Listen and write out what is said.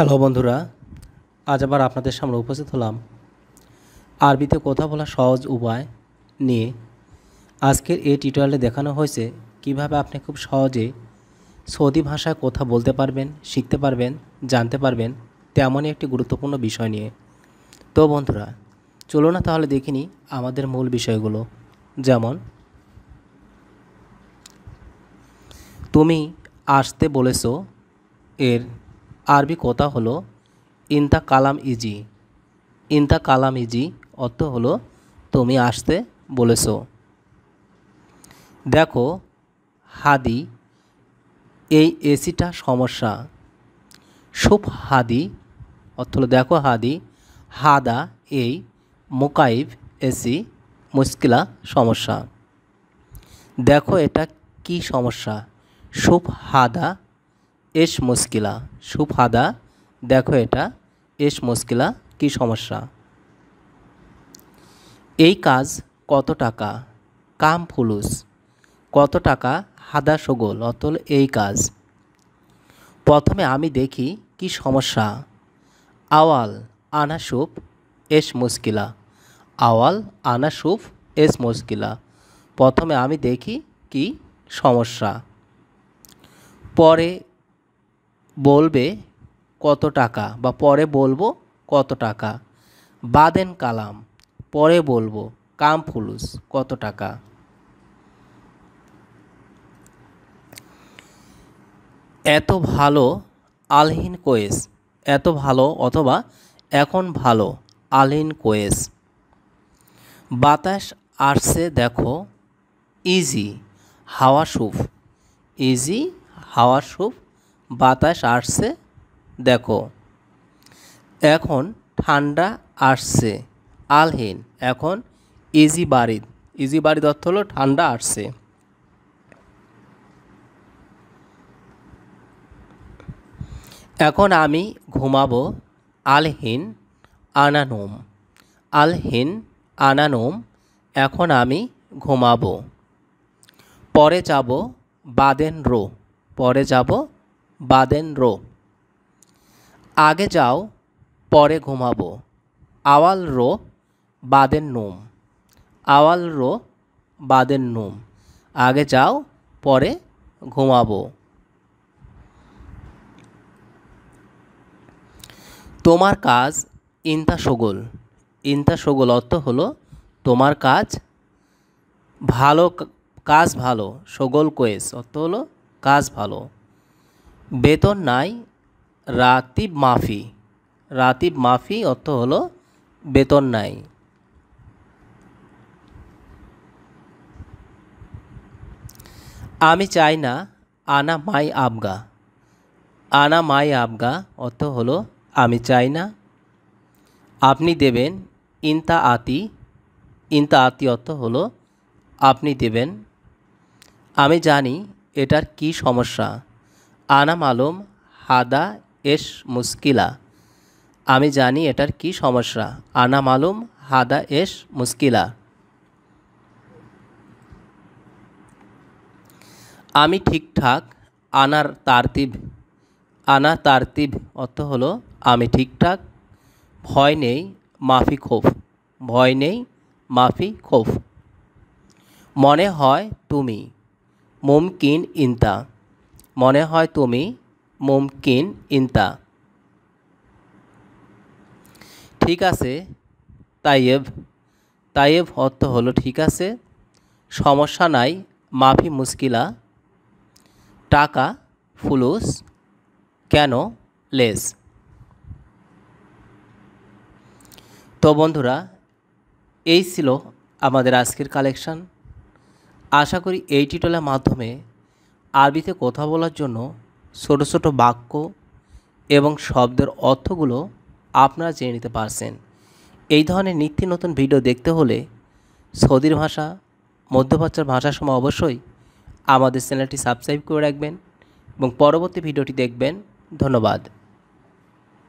Hello বন্ধুরা, আজ আবার আপনাদের সামনে উপস্থিত হলাম। আরবিতে কথা বলা সহজ উপায় নিয়ে। আজকের এই টিউটোরিয়ালে দেখানো হয়েছে কীভাবে আপনি খুব সহজে সৌদি ভাষায় কথা বলতে পারবেন, শিখতে পারবেন, জানতে পারবেন তেমনই একটি গুরুত্বপূর্ণ বিষয় নিয়ে। তো বন্ধুরা চলো না তাহলে দেখিনি আমাদের মূল বিষয়গুলো। যেমন, তুমি আসতে বলেছ এর আরবি কথা হলো ইনতা কালাম ইজি। ইনতা কালাম ইজি অর্থ হলো তুমি আসতে বলেছ। দেখো, হাদি, এই এসিটা সমস্যা। সুপ হাদি অর্থ হলো, দেখো হাদি, হাদা, এই মোকাইব, এসি, মুশকিলা, সমস্যা। দেখো এটা কি সমস্যা? সুপ হাদা এস মুশকিলা। সুপ হাদা দেখো এটা, এস মুশকিলা, কি সমস্যা? এই কাজ কত টাকা? কাম ফুলুস। কত টাকা? হাদা সগোল, অতল এই কাজ। প্রথমে আমি দেখি কি সমস্যা। আওয়াল, আনা সুপ এস মুশকিলা। আওয়াল, আনা সুপ এস মুশকিলা। প্রথমে আমি দেখি কি সমস্যা। পরে বলবে কত টাকা বা পরে বলব কত টাকা। বাদেন কালাম, পরে বলব কাম ফুলুস, কত টাকা। এত ভালো আলহিন কোয়েস, এত ভালো অথবা এখন ভালো আলহিন কোয়েস। বাতাস আসছে দেখো ইজি হাওয়া সুফ ইজি হাওয়া সুফ বাতাস আসছে, দেখো। এখন ঠান্ডা আসছে, আলহীন। এখন ইজি বাড়িদ ইজি বাড়িদ অর্থ হলো ঠান্ডা আসছে। এখন আমি ঘুমাবো আলহীন আনানুম। আলহীন আনানুম, এখন আমি ঘুমাবো। পরে যাব বাদেন রো। পরে যাব বাদেন রো। আগে যাও, পরে ঘুমাবো। আওয়াল রো, বাদেন নুম। আওয়াল রো, বাদেন নুম। আগে যাও, পরে ঘুমাবো। তোমার কাজ ইনতা সগোল। ইনতা সগোল অর্থ হলো, তোমার কাজ ভালো কাজ ভালো, সগোল কোয়েস। অর্থ হলো, কাজ ভালো। বেতন নাই, রাতিব মাফি। রাতিব মাফি অর্থ হলো বেতন নাই। আমি চাই না আনা মাই আবগা। আনা মাই আবগা অর্থ হলো আমি চাই না। আপনি দেবেন ইনতা আতি। ইনতা আতি অর্থ হলো আপনি দেবেন। আমি জানি এটার কি সমস্যা। আনা মালুম, হাদা এস মুশকিলা। আমি জানি এটার কি সমস্যা। আনা মালুম, হাদা এস মুশকিলা। আমি ঠিকঠাক, আনার তারতিব। আনা তারতিব অর্থ হলো, আমি ঠিকঠাক, ভয় নেই, মাফি খোফ। ভয় নেই, মাফি খোফ। মনে হয় তুমি, মুমকিন ইনতা। মনে হয় তুমি মুমকিন ইনতা। ঠিক আছে, তাইয়েব। তাইয়েব অর্থ হলো, ঠিক আছে, সমস্যা নাই, মাফি মুশকিলা। টাকা, ফুলুস, কেন লেস তো বন্ধুরা, এই ছিল আমাদের আজকের কালেকশান আশা করি এই টিটলের মাধ্যমে আরবিতে কথা বলার জন্য ছোটো ছোটো বাক্য এবং শব্দের অর্থগুলো আপনারা জেনে নিতে পারছেন। এই ধরনের নিত্য নতুন ভিডিও দেখতে হলে সৌদির ভাষা, মধ্যপ্রাচ্যের ভাষা সময় অবশ্যই আমাদের চ্যানেলটি সাবস্ক্রাইব করে রাখবেন এবং পরবর্তী ভিডিওটি দেখবেন। ধন্যবাদ।